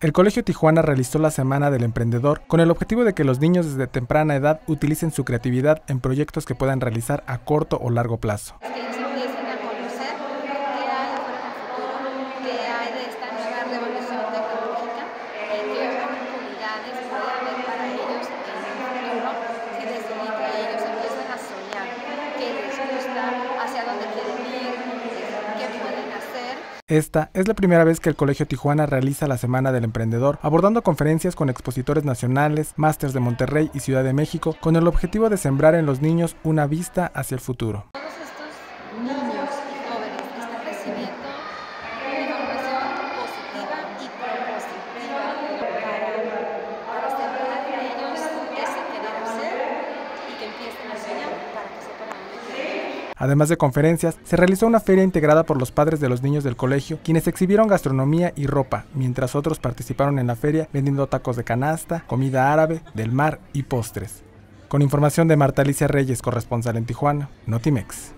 El Colegio Tijuana realizó la Semana del Emprendedor con el objetivo de que los niños desde temprana edad utilicen su creatividad en proyectos que puedan realizar a corto o largo plazo. Esta es la primera vez que el Colegio Tijuana realiza la Semana del Emprendedor, abordando conferencias con expositores nacionales, másters de Monterrey y Ciudad de México, con el objetivo de sembrar en los niños una vista hacia el futuro. Todos estos niños jóvenes están recibiendo Además de conferencias, se realizó una feria integrada por los padres de los niños del colegio, quienes exhibieron gastronomía y ropa, mientras otros participaron en la feria vendiendo tacos de canasta, comida árabe, del mar y postres. Con información de Marta Alicia Reyes, corresponsal en Tijuana, Notimex.